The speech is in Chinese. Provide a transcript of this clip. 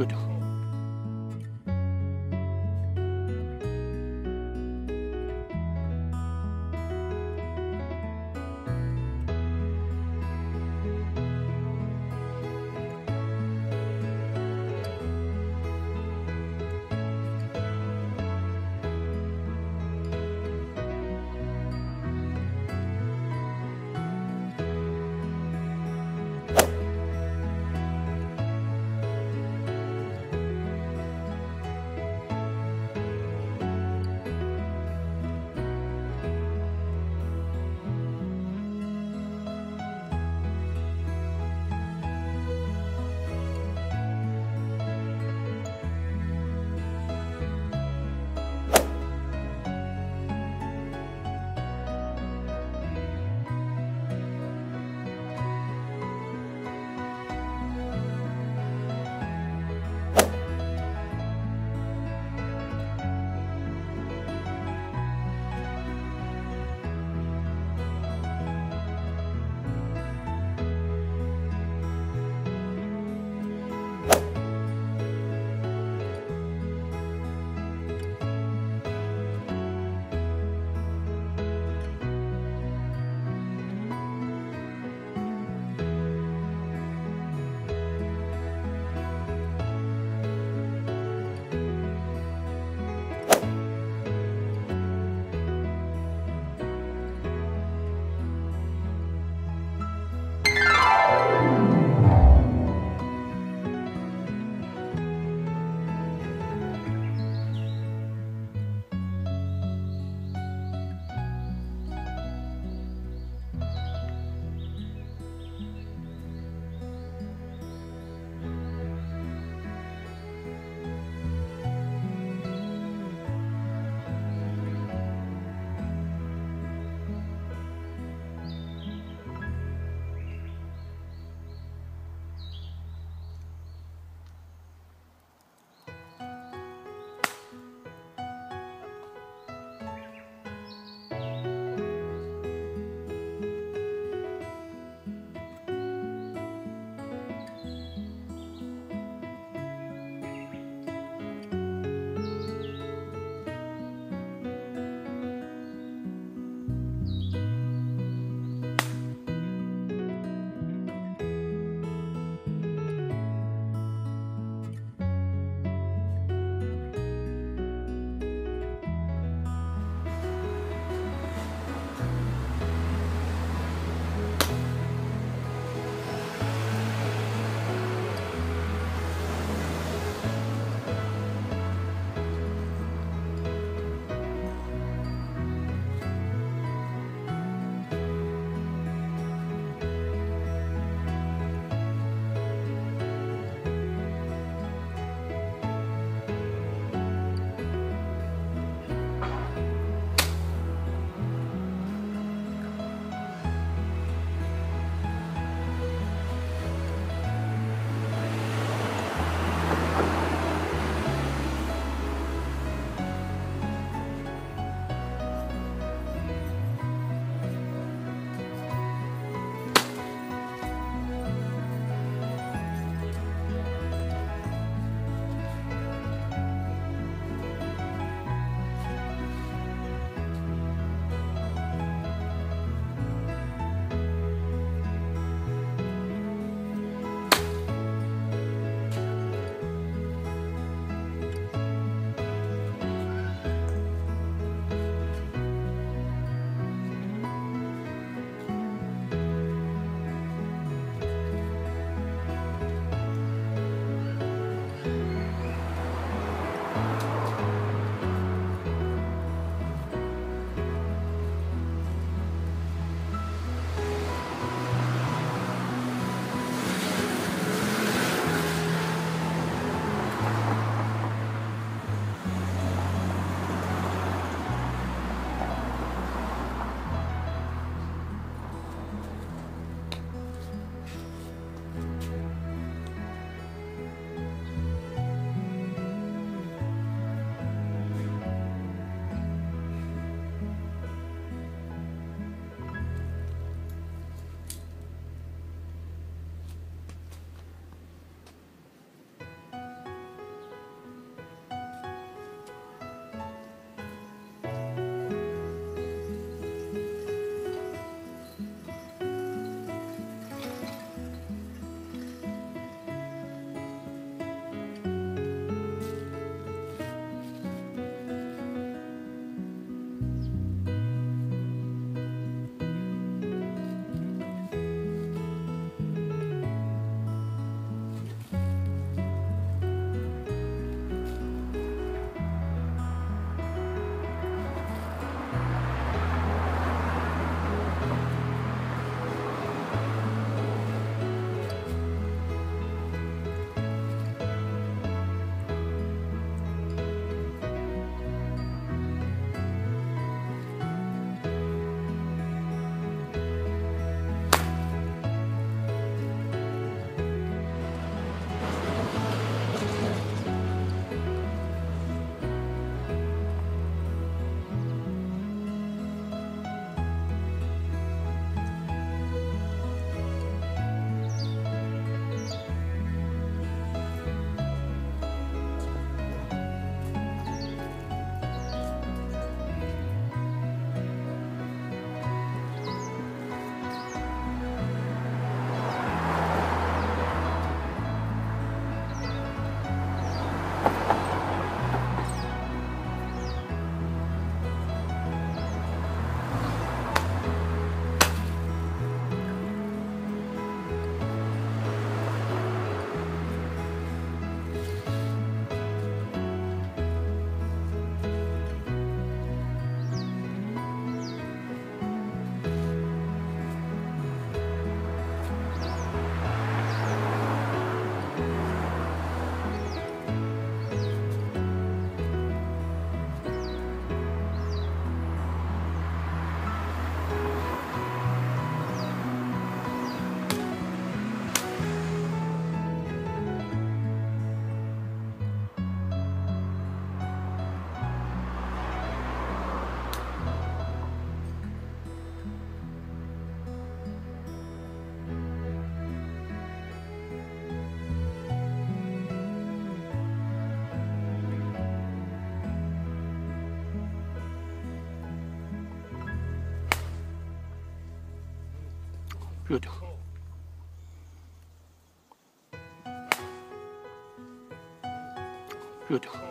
热掉。热的很热的很